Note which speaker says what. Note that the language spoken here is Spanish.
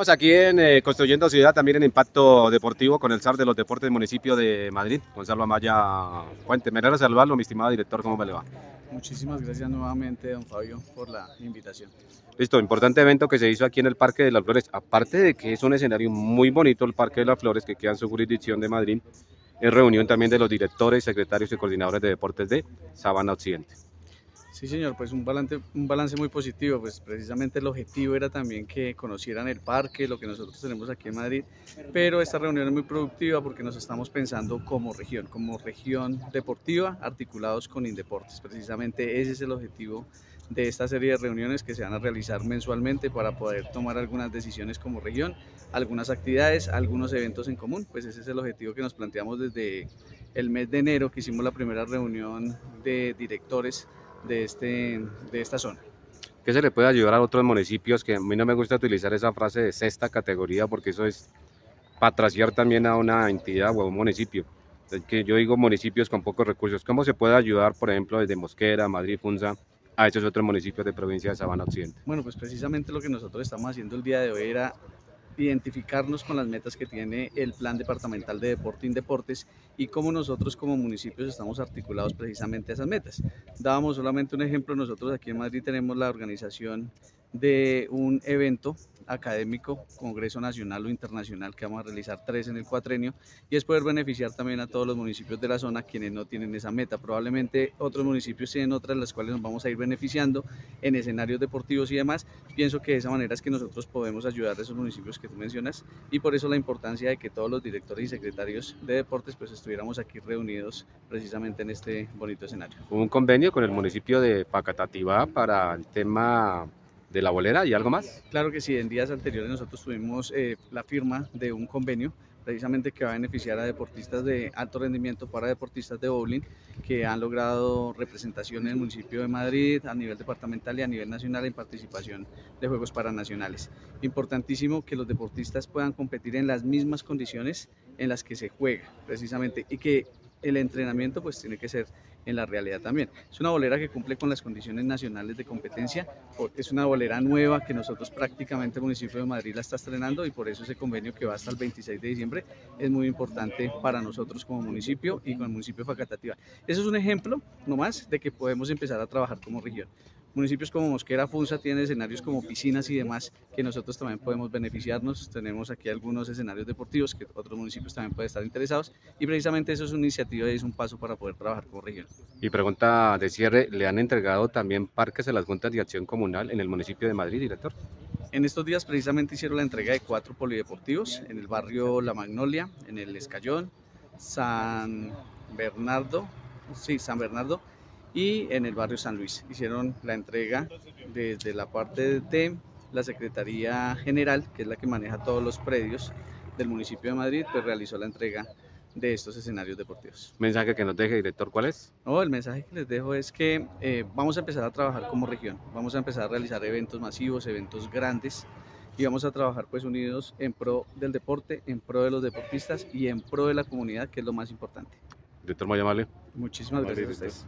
Speaker 1: Estamos aquí en eh, Construyendo Ciudad, también en Impacto Deportivo con el SAR de los Deportes del municipio de Madrid, Gonzalo Amaya Fuente. Me alegra saludarlo, mi estimado director, ¿cómo me le va?
Speaker 2: Muchísimas gracias nuevamente, don Fabio, por la invitación.
Speaker 1: Listo, importante evento que se hizo aquí en el Parque de las Flores. Aparte de que es un escenario muy bonito, el Parque de las Flores, que queda en su jurisdicción de Madrid, es reunión también de los directores, secretarios y coordinadores de deportes de Sabana Occidente.
Speaker 2: Sí, señor, pues un balance, un balance muy positivo, pues precisamente el objetivo era también que conocieran el parque, lo que nosotros tenemos aquí en Madrid, pero esta reunión es muy productiva porque nos estamos pensando como región, como región deportiva, articulados con Indeportes. Precisamente ese es el objetivo de esta serie de reuniones que se van a realizar mensualmente para poder tomar algunas decisiones como región, algunas actividades, algunos eventos en común, pues ese es el objetivo que nos planteamos desde el mes de enero que hicimos la primera reunión de directores de, este, de esta zona.
Speaker 1: ¿Qué se le puede ayudar a otros municipios? Que a mí no me gusta utilizar esa frase de sexta categoría porque eso es patraciar también a una entidad o a un municipio. que yo digo municipios con pocos recursos. ¿Cómo se puede ayudar, por ejemplo, desde Mosquera, Madrid, Funza, a esos otros municipios de provincia de Sabana Occidente?
Speaker 2: Bueno, pues precisamente lo que nosotros estamos haciendo el día de hoy era identificarnos con las metas que tiene el Plan Departamental de Deporte y Deportes y cómo nosotros como municipios estamos articulados precisamente a esas metas. Dábamos solamente un ejemplo, nosotros aquí en Madrid tenemos la organización de un evento académico, Congreso Nacional o Internacional, que vamos a realizar tres en el cuatrenio, y es poder beneficiar también a todos los municipios de la zona quienes no tienen esa meta. Probablemente otros municipios tienen otras, las cuales nos vamos a ir beneficiando en escenarios deportivos y demás. Pienso que de esa manera es que nosotros podemos ayudar a esos municipios que tú mencionas, y por eso la importancia de que todos los directores y secretarios de deportes pues estuviéramos aquí reunidos precisamente en este bonito escenario.
Speaker 1: un convenio con el municipio de Pacatativá para el tema de la bolera y algo más?
Speaker 2: Claro que sí, en días anteriores nosotros tuvimos eh, la firma de un convenio precisamente que va a beneficiar a deportistas de alto rendimiento para deportistas de bowling que han logrado representación en el municipio de Madrid a nivel departamental y a nivel nacional en participación de Juegos Paranacionales. Importantísimo que los deportistas puedan competir en las mismas condiciones en las que se juega precisamente y que el entrenamiento pues tiene que ser en la realidad también. Es una bolera que cumple con las condiciones nacionales de competencia, es una bolera nueva que nosotros prácticamente el municipio de Madrid la está estrenando y por eso ese convenio que va hasta el 26 de diciembre es muy importante para nosotros como municipio y con el municipio de Facatativa. Eso es un ejemplo nomás de que podemos empezar a trabajar como región. Municipios como Mosquera, Funza tienen escenarios como piscinas y demás que nosotros también podemos beneficiarnos. Tenemos aquí algunos escenarios deportivos que otros municipios también pueden estar interesados y precisamente eso es una iniciativa y es un paso para poder trabajar como región.
Speaker 1: Y pregunta de cierre, ¿le han entregado también parques a las juntas de acción comunal en el municipio de Madrid, director?
Speaker 2: En estos días precisamente hicieron la entrega de cuatro polideportivos en el barrio La Magnolia, en el Escayón, San Bernardo, sí, San Bernardo y en el barrio San Luis. Hicieron la entrega desde la parte de la Secretaría General, que es la que maneja todos los predios del municipio de Madrid, pues realizó la entrega de estos escenarios deportivos.
Speaker 1: ¿Mensaje que nos deje, director, cuál es?
Speaker 2: No, el mensaje que les dejo es que eh, vamos a empezar a trabajar como región, vamos a empezar a realizar eventos masivos, eventos grandes, y vamos a trabajar pues unidos en pro del deporte, en pro de los deportistas y en pro de la comunidad, que es lo más importante.
Speaker 1: Director, muy amable.
Speaker 2: Muchísimas gracias a ustedes.